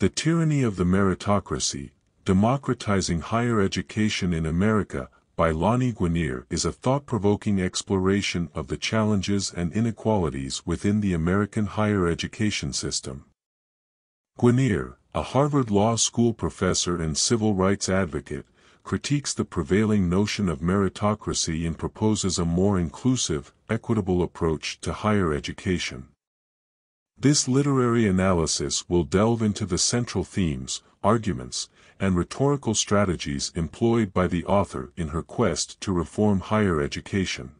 The Tyranny of the Meritocracy, Democratizing Higher Education in America, by Lani Guinier is a thought-provoking exploration of the challenges and inequalities within the American higher education system. Guinier, a Harvard Law School professor and civil rights advocate, critiques the prevailing notion of meritocracy and proposes a more inclusive, equitable approach to higher education. This literary analysis will delve into the central themes, arguments, and rhetorical strategies employed by the author in her quest to reform higher education.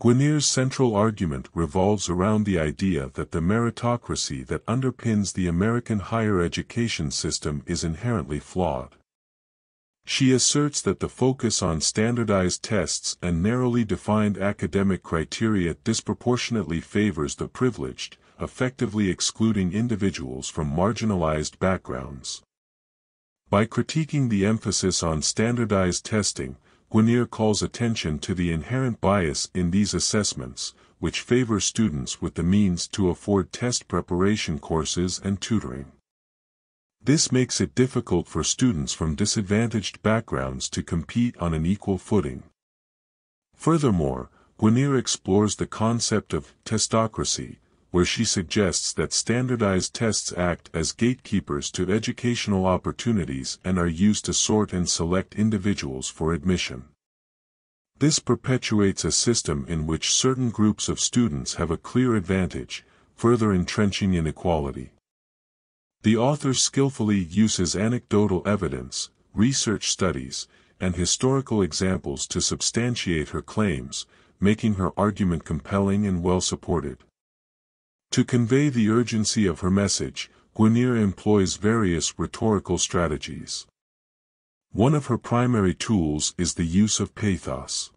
Guinier's central argument revolves around the idea that the meritocracy that underpins the American higher education system is inherently flawed. She asserts that the focus on standardized tests and narrowly defined academic criteria disproportionately favors the privileged, effectively excluding individuals from marginalized backgrounds. By critiquing the emphasis on standardized testing, Guinier calls attention to the inherent bias in these assessments, which favor students with the means to afford test preparation courses and tutoring. This makes it difficult for students from disadvantaged backgrounds to compete on an equal footing. Furthermore, Guinier explores the concept of testocracy, where she suggests that standardized tests act as gatekeepers to educational opportunities and are used to sort and select individuals for admission. This perpetuates a system in which certain groups of students have a clear advantage, further entrenching inequality. The author skillfully uses anecdotal evidence, research studies, and historical examples to substantiate her claims, making her argument compelling and well supported. To convey the urgency of her message, Guinier employs various rhetorical strategies. One of her primary tools is the use of pathos.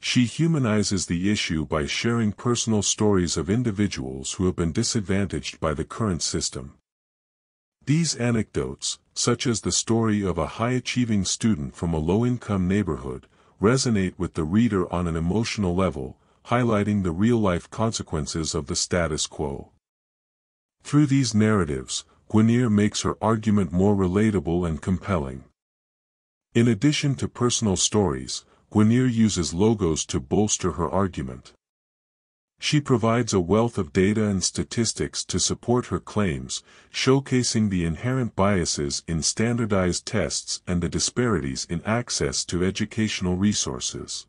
She humanizes the issue by sharing personal stories of individuals who have been disadvantaged by the current system. These anecdotes, such as the story of a high-achieving student from a low-income neighborhood, resonate with the reader on an emotional level, highlighting the real-life consequences of the status quo. Through these narratives, Guinier makes her argument more relatable and compelling. In addition to personal stories, Guinier uses logos to bolster her argument. She provides a wealth of data and statistics to support her claims, showcasing the inherent biases in standardized tests and the disparities in access to educational resources.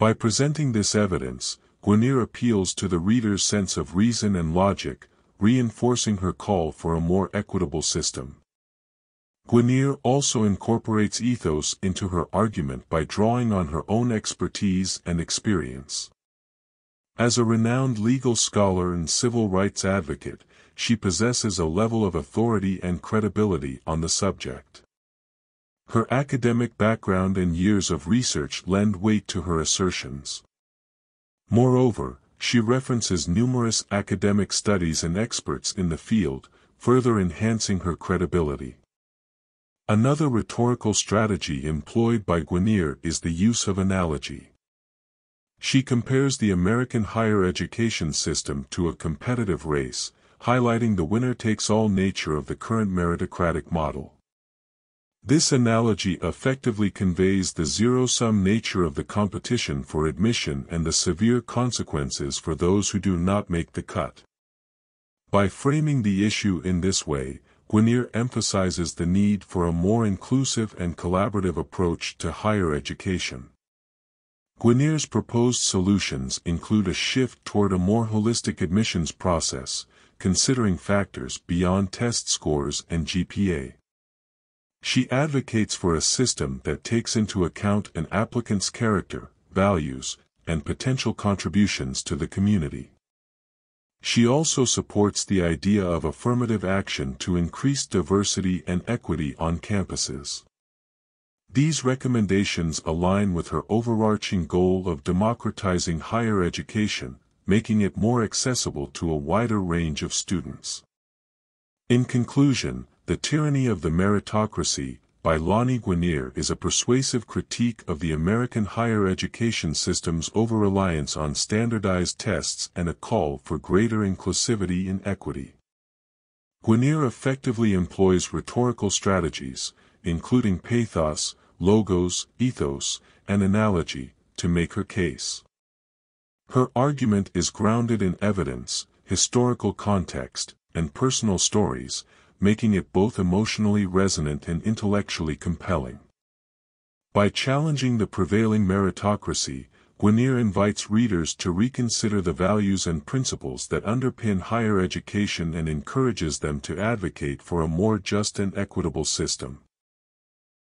By presenting this evidence, Guinier appeals to the reader's sense of reason and logic, reinforcing her call for a more equitable system. Guinier also incorporates ethos into her argument by drawing on her own expertise and experience. As a renowned legal scholar and civil rights advocate, she possesses a level of authority and credibility on the subject. Her academic background and years of research lend weight to her assertions. Moreover, she references numerous academic studies and experts in the field, further enhancing her credibility. Another rhetorical strategy employed by Guinier is the use of analogy. She compares the American higher education system to a competitive race, highlighting the winner-takes-all nature of the current meritocratic model. This analogy effectively conveys the zero-sum nature of the competition for admission and the severe consequences for those who do not make the cut. By framing the issue in this way, Guinier emphasizes the need for a more inclusive and collaborative approach to higher education. Guinier's proposed solutions include a shift toward a more holistic admissions process, considering factors beyond test scores and GPA. She advocates for a system that takes into account an applicant's character, values, and potential contributions to the community. She also supports the idea of affirmative action to increase diversity and equity on campuses. These recommendations align with her overarching goal of democratizing higher education, making it more accessible to a wider range of students. In conclusion, the Tyranny of the Meritocracy, by Lani Guinier is a persuasive critique of the American higher education system's over-reliance on standardized tests and a call for greater inclusivity and equity. Guinier effectively employs rhetorical strategies, including pathos, logos, ethos, and analogy, to make her case. Her argument is grounded in evidence, historical context, and personal stories, making it both emotionally resonant and intellectually compelling. By challenging the prevailing meritocracy, Guinier invites readers to reconsider the values and principles that underpin higher education and encourages them to advocate for a more just and equitable system.